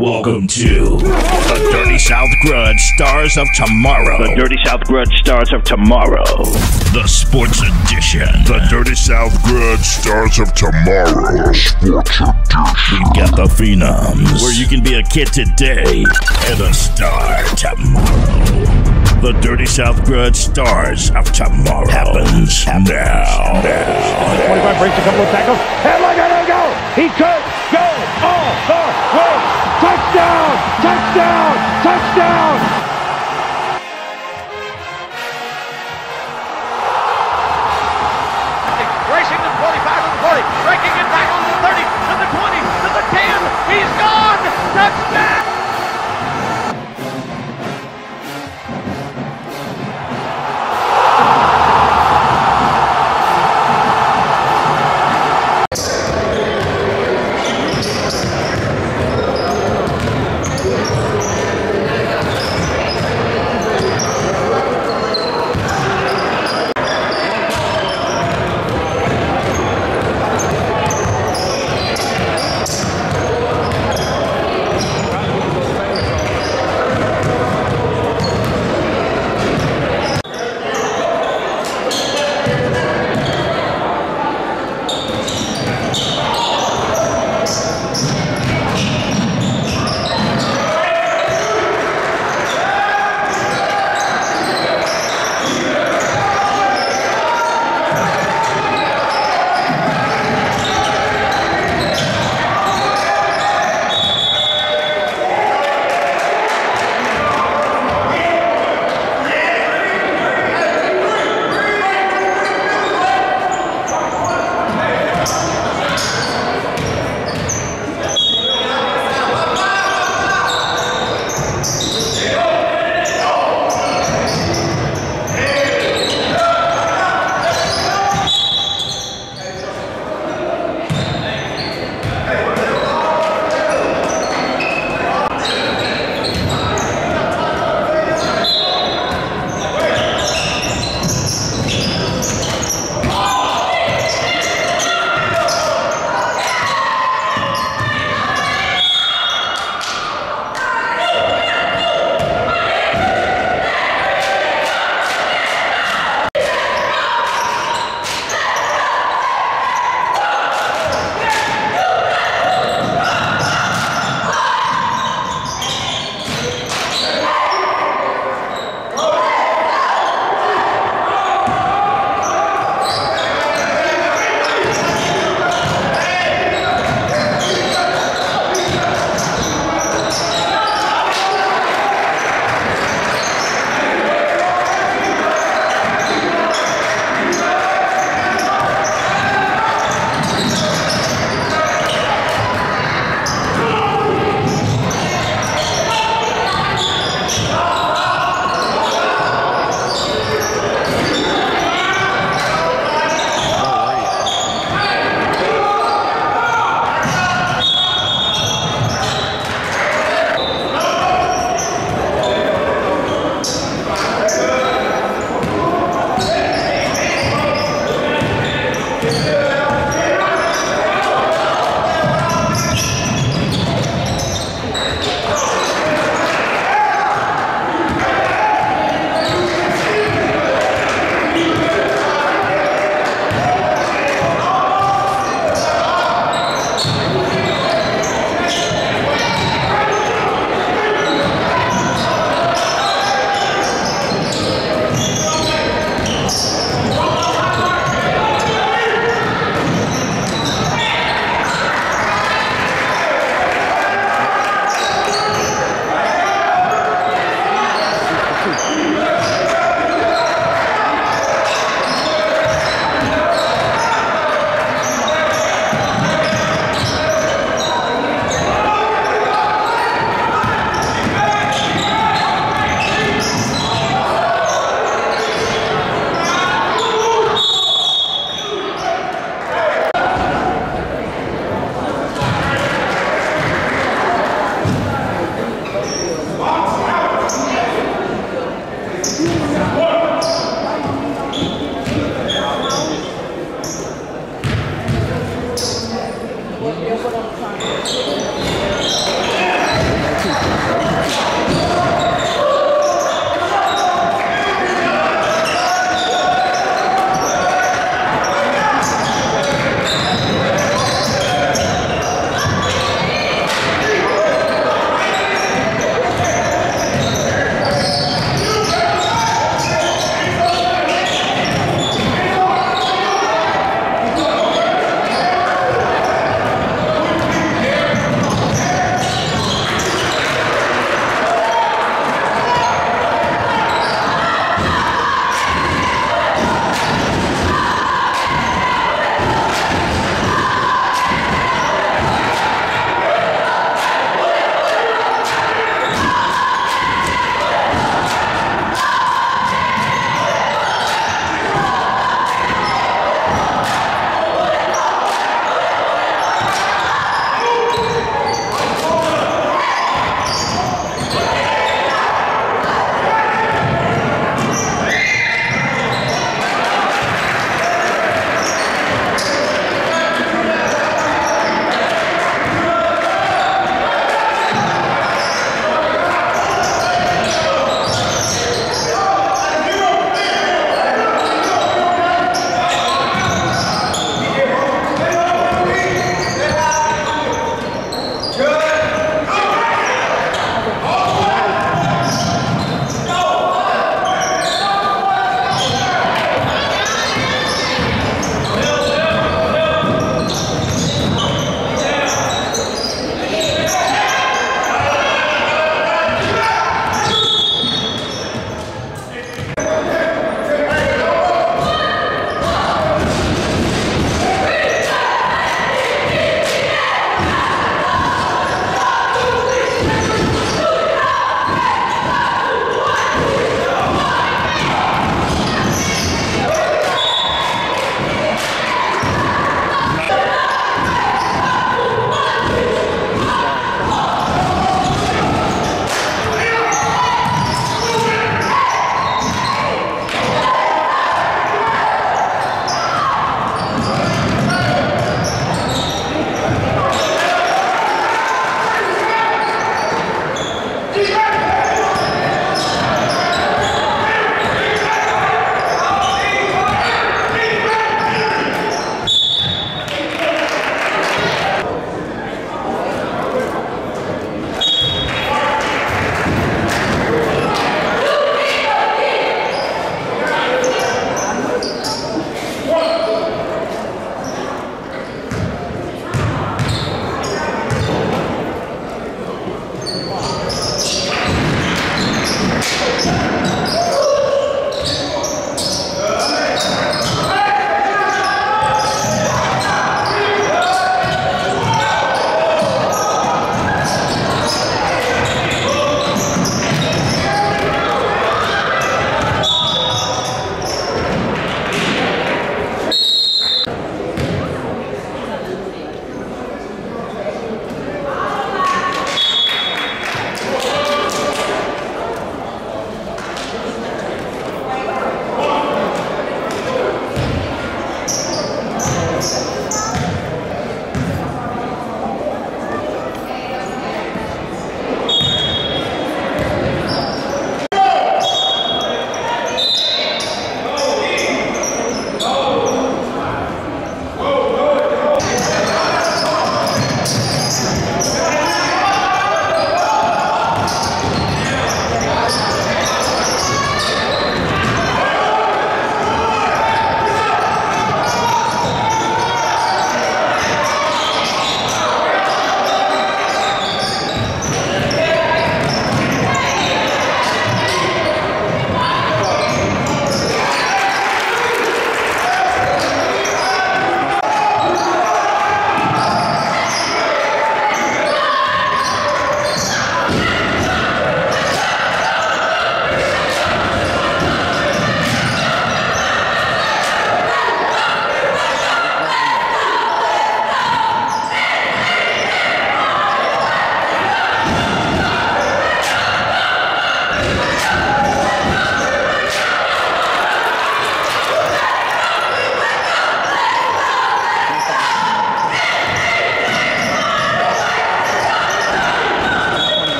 Welcome to the Dirty South Grudge Stars of Tomorrow. The Dirty South Grudge Stars of Tomorrow. The Sports Edition. The Dirty South Grudge Stars of Tomorrow. Sports Edition. We've got the Phenoms, where you can be a kid today and a star tomorrow. The Dirty South Grudge Stars of Tomorrow happens now. now. 25 breaks a couple of tackles. And look at him go! He could go all the way! Touchdown! Touchdown! Touchdown! Racing to the 45 to the 40, breaking and tackling to the 30, to the 20, to the 10. He's gone! Touchdown!